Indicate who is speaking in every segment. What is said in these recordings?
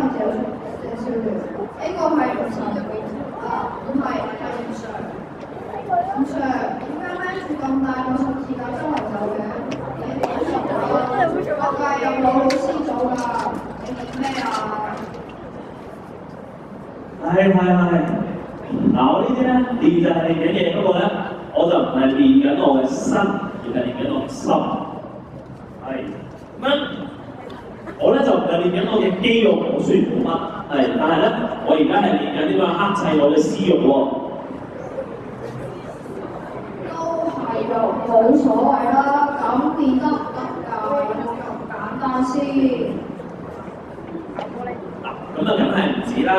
Speaker 1: 嘅謝謝少聯，呢個係五十啊，唔係係五常。五常點解孭住咁大個十字架周圍走嘅？你點做啊？學界有冇老師做㗎？你練咩啊？
Speaker 2: 係係係。嗱，我呢啲咧練就係練緊嘢，不過咧我就唔係練緊我嘅身，而係練緊我嘅心。係咁我咧就練緊我嘅肌肉，我雖然冇乜，係，但係咧我而家係練緊呢個克制我嘅私欲喎。
Speaker 1: 都係就冇所謂啦，咁練得唔得㗎？有冇咁簡單先？
Speaker 2: 嗱，咁啊梗係唔止啦！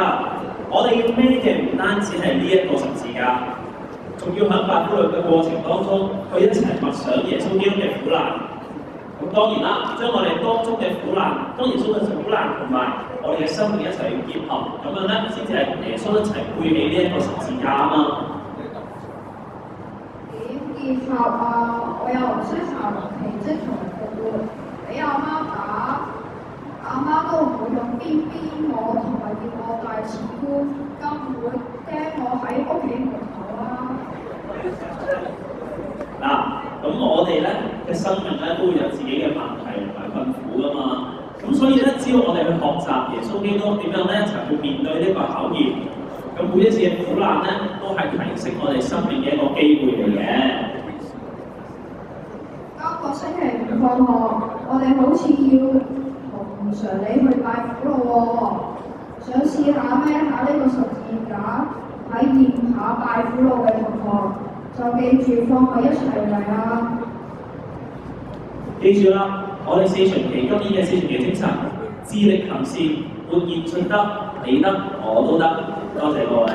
Speaker 2: 我哋要孭嘅唔單止係呢一個十字架，仲要喺八福律嘅過程當中，去一齊默想耶穌基督嘅苦難。當然啦，將我哋當中嘅苦難，當耶穌嘅苦難同埋我哋嘅生命一齊去結合，咁樣咧先至係同耶穌一齊背起呢一個十字架啊嘛。
Speaker 1: 點結合啊？我又唔識行奇蹟同復活，俾阿媽打，阿媽都唔會用鞭鞭我同埋叫我大慈姑，更唔會釘我喺屋企門口啦。
Speaker 2: 嗱，咁我哋咧嘅生命咧都有自己嘅問題同埋困苦噶嘛。咁所以咧，只要我哋去學習耶穌基督點樣咧一齊去面對呢個考驗，咁每一次嘅苦難咧都係提升我哋生命嘅一個機會嚟嘅。
Speaker 1: 今個星期五放學，我哋好似要同常理去拜苦咯喎，想試下孭下呢個十字架，體驗下拜苦路嘅同學，就記住放學一齊嚟啊！
Speaker 2: 記住啦，我哋四旬期今年嘅四旬期精神，致力行善，活現進德，你得我都得。多謝各位。